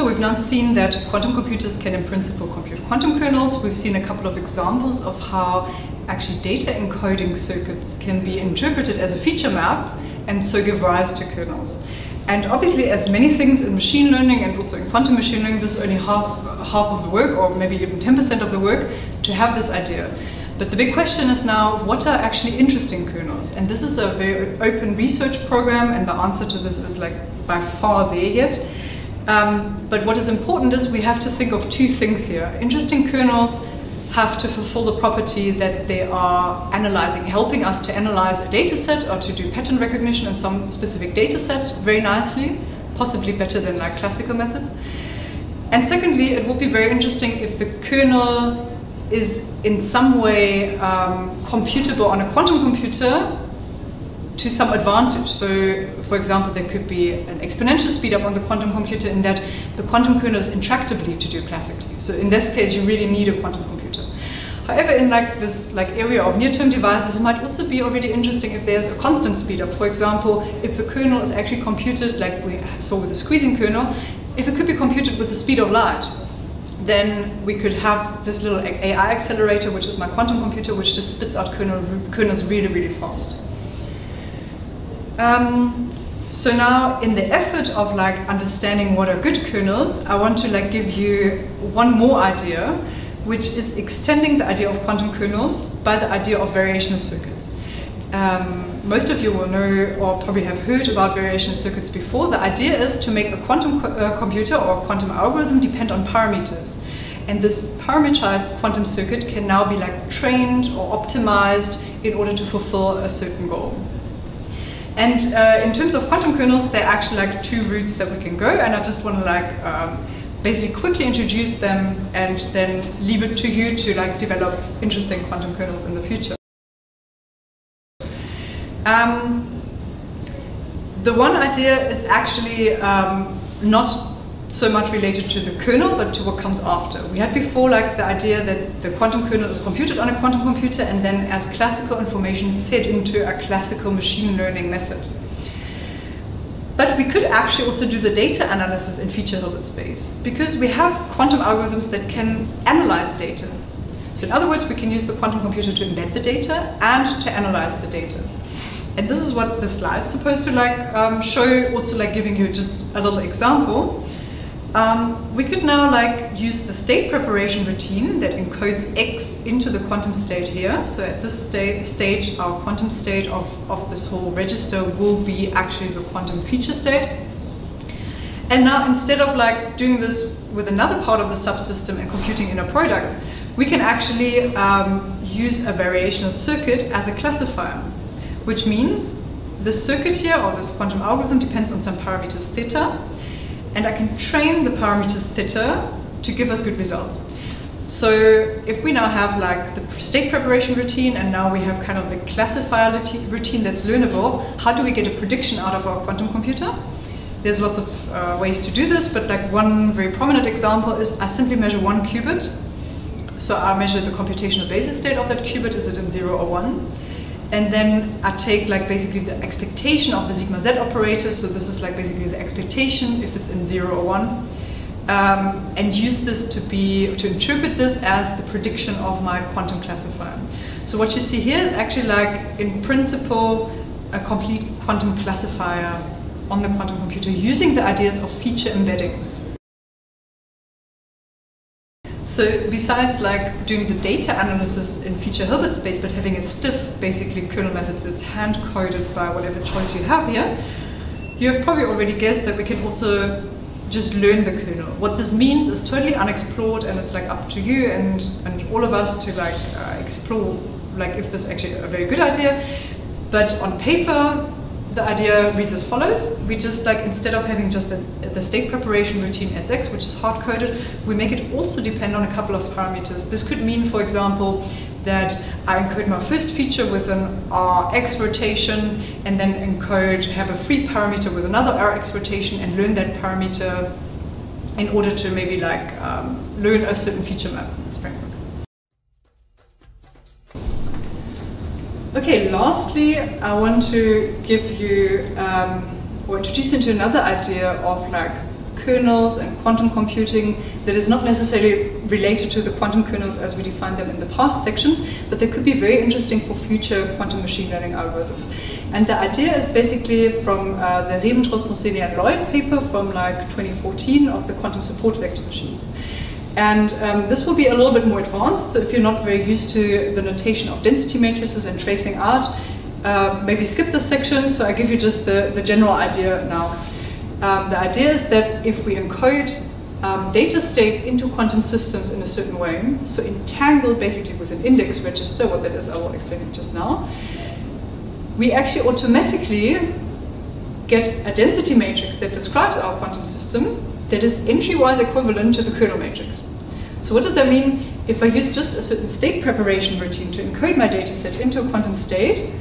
So we've now seen that quantum computers can in principle compute quantum kernels. We've seen a couple of examples of how actually data encoding circuits can be interpreted as a feature map and so give rise to kernels. And obviously, as many things in machine learning and also in quantum machine learning, this is only half, half of the work, or maybe even 10% of the work, to have this idea. But the big question is now, what are actually interesting kernels? And this is a very open research program, and the answer to this is like by far there yet. Um, but what is important is we have to think of two things here. Interesting kernels have to fulfill the property that they are analyzing, helping us to analyze a data set or to do pattern recognition in some specific data set very nicely, possibly better than like classical methods. And secondly, it would be very interesting if the kernel is in some way um, computable on a quantum computer to some advantage. So, for example, there could be an exponential speed up on the quantum computer in that the quantum kernel is intractably to do classically. So, in this case, you really need a quantum computer. However, in like this like area of near-term devices, it might also be already interesting if there's a constant speed up. For example, if the kernel is actually computed, like we saw with the squeezing kernel, if it could be computed with the speed of light, then we could have this little AI accelerator, which is my quantum computer, which just spits out kernel, kernels really, really fast. Um, so now, in the effort of like understanding what are good kernels, I want to like give you one more idea, which is extending the idea of quantum kernels by the idea of variational circuits. Um, most of you will know or probably have heard about variational circuits before. The idea is to make a quantum co uh, computer or quantum algorithm depend on parameters. And this parameterized quantum circuit can now be like trained or optimized in order to fulfill a certain goal. And uh, in terms of quantum kernels, there are actually like two routes that we can go. And I just want to like um, basically quickly introduce them and then leave it to you to like develop interesting quantum kernels in the future. Um, the one idea is actually um, not so much related to the kernel, but to what comes after. We had before like the idea that the quantum kernel is computed on a quantum computer and then as classical information fed into a classical machine learning method. But we could actually also do the data analysis in feature Hilbert space because we have quantum algorithms that can analyze data. So in other words, we can use the quantum computer to embed the data and to analyze the data. And this is what the slide's supposed to like um, show, also like giving you just a little example. Um, we could now like use the state preparation routine that encodes X into the quantum state here. So at this sta stage, our quantum state of, of this whole register will be actually the quantum feature state. And now instead of like doing this with another part of the subsystem and computing inner products, we can actually um, use a variational circuit as a classifier, which means the circuit here or this quantum algorithm depends on some parameters theta and I can train the parameters theta to give us good results. So if we now have like the state preparation routine and now we have kind of the classifier routine that's learnable, how do we get a prediction out of our quantum computer? There's lots of uh, ways to do this, but like one very prominent example is I simply measure one qubit. So I measure the computational basis state of that qubit, is it in zero or one? And then I take like basically the expectation of the sigma z operator, so this is like basically the expectation if it's in zero or one, um, and use this to be to interpret this as the prediction of my quantum classifier. So what you see here is actually like in principle a complete quantum classifier on the quantum computer using the ideas of feature embeddings. So besides like doing the data analysis in feature Hilbert space, but having a stiff basically kernel method that's hand coded by whatever choice you have here, you have probably already guessed that we can also just learn the kernel. What this means is totally unexplored and it's like up to you and, and all of us to like uh, explore like if this is actually a very good idea. But on paper, the idea reads as follows. We just like, instead of having just a, the state preparation routine SX, which is hard coded, we make it also depend on a couple of parameters. This could mean, for example, that I encode my first feature with an Rx rotation and then encode, have a free parameter with another Rx rotation and learn that parameter in order to maybe like um, learn a certain feature map in this framework. Okay, lastly, I want to give you um, or introduce you to another idea of like kernels and quantum computing that is not necessarily related to the quantum kernels as we defined them in the past sections, but they could be very interesting for future quantum machine learning algorithms. And the idea is basically from uh, the Rebentrost, Mohseni and Lloyd paper from like 2014 of the quantum support vector machines. And um, this will be a little bit more advanced, so if you're not very used to the notation of density matrices and tracing out, uh, maybe skip this section, so I give you just the, the general idea now. Um, the idea is that if we encode um, data states into quantum systems in a certain way, so entangled basically with an index register, what that is I will explain it just now, we actually automatically get a density matrix that describes our quantum system that is entry-wise equivalent to the kernel matrix. So what does that mean? If I use just a certain state preparation routine to encode my data set into a quantum state,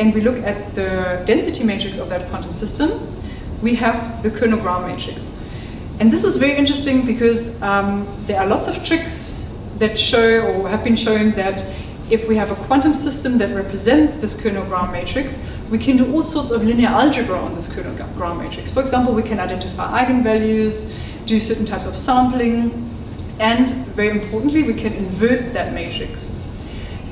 and we look at the density matrix of that quantum system, we have the kernel Gram matrix. And this is very interesting because um, there are lots of tricks that show or have been shown that if we have a quantum system that represents this kernel Gram matrix, we can do all sorts of linear algebra on this kernel Gram matrix. For example, we can identify eigenvalues, do certain types of sampling, and very importantly, we can invert that matrix.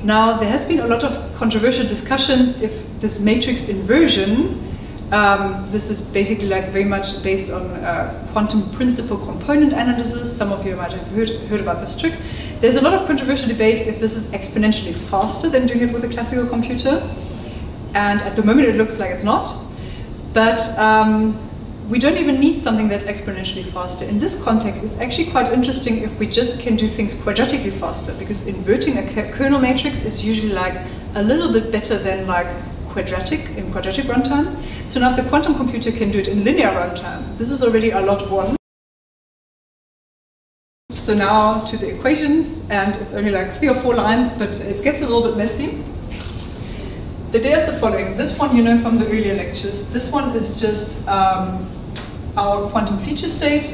Now, there has been a lot of controversial discussions if this matrix inversion, um, this is basically like very much based on uh, quantum principal component analysis. Some of you might have heard, heard about this trick. There's a lot of controversial debate if this is exponentially faster than doing it with a classical computer. And at the moment it looks like it's not. But um, we don't even need something that's exponentially faster. In this context, it's actually quite interesting if we just can do things quadratically faster, because inverting a kernel matrix is usually like a little bit better than like quadratic in quadratic runtime. So now if the quantum computer can do it in linear runtime, this is already a lot one. So now to the equations, and it's only like three or four lines, but it gets a little bit messy. The idea is the following. This one you know from the earlier lectures. This one is just um, our quantum feature state,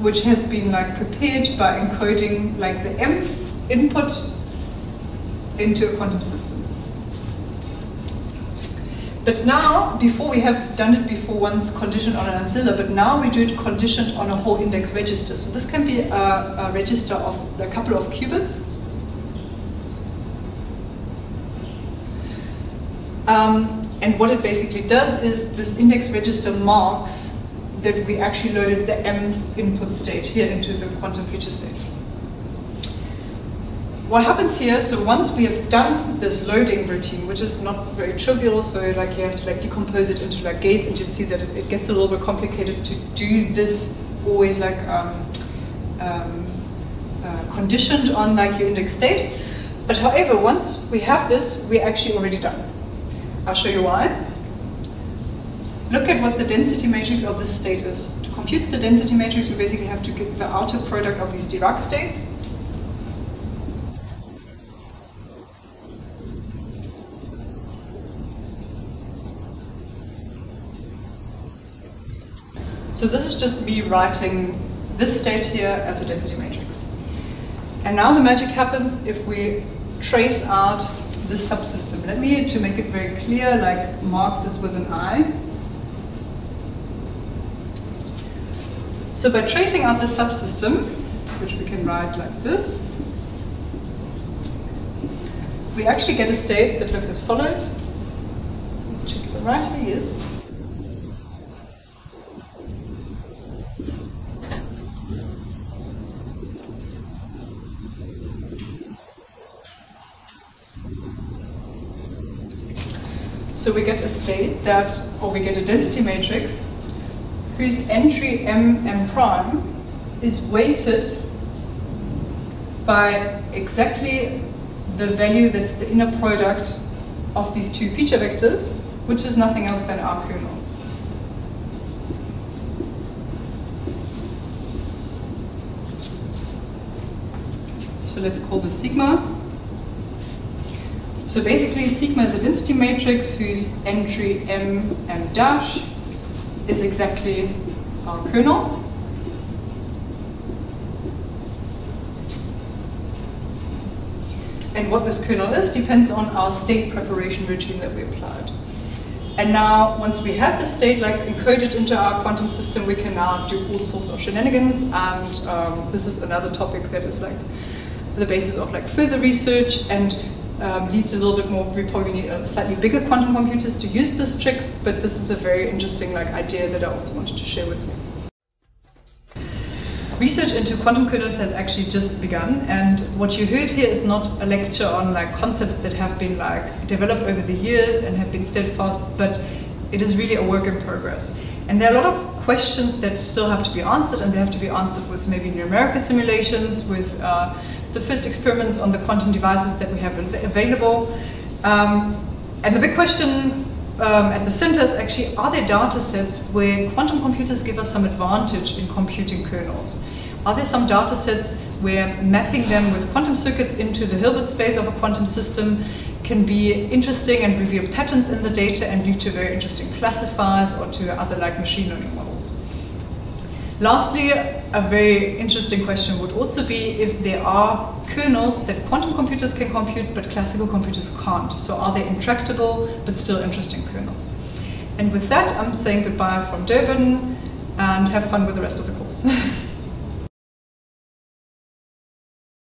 which has been like prepared by encoding like the mth input into a quantum system. But now, before we have done it before once conditioned on an ancilla, but now we do it conditioned on a whole index register. So this can be a, a register of a couple of qubits Um, and what it basically does is this index register marks that we actually loaded the mth input state here into the quantum feature state. What happens here, so once we have done this loading routine, which is not very trivial, so like you have to like decompose it into like gates and you see that it, it gets a little bit complicated to do this always like um, um, uh, conditioned on like your index state. But however, once we have this, we're actually already done. I'll show you why. Look at what the density matrix of this state is. To compute the density matrix, we basically have to get the outer product of these Dirac states. So this is just me writing this state here as a density matrix. And now the magic happens if we trace out this subsystem. Let me, to make it very clear, like mark this with an I. So by tracing out the subsystem, which we can write like this, we actually get a state that looks as follows. Check the writer, yes. So we get a state that, or we get a density matrix whose entry m m prime is weighted by exactly the value that's the inner product of these two feature vectors, which is nothing else than our kernel. So let's call this sigma. So basically, sigma is a density matrix whose entry m m dash is exactly our kernel. And what this kernel is depends on our state preparation routine that we applied. And now, once we have the state like encoded into our quantum system, we can now do all sorts of shenanigans. And um, this is another topic that is like the basis of like further research and um, leads a little bit more. We probably need a slightly bigger quantum computers to use this trick, but this is a very interesting like idea that I also wanted to share with you. Research into quantum kernels has actually just begun, and what you heard here is not a lecture on like concepts that have been like developed over the years and have been steadfast, but it is really a work in progress. And there are a lot of questions that still have to be answered, and they have to be answered with maybe numerical simulations, with uh, the first experiments on the quantum devices that we have available. Um, and the big question um, at the center is actually, are there data sets where quantum computers give us some advantage in computing kernels? Are there some data sets where mapping them with quantum circuits into the Hilbert space of a quantum system can be interesting and reveal patterns in the data and lead to very interesting classifiers or to other like machine learning models? Lastly, a very interesting question would also be if there are kernels that quantum computers can compute but classical computers can't. So are they intractable but still interesting kernels? And with that, I'm saying goodbye from Durban and have fun with the rest of the course.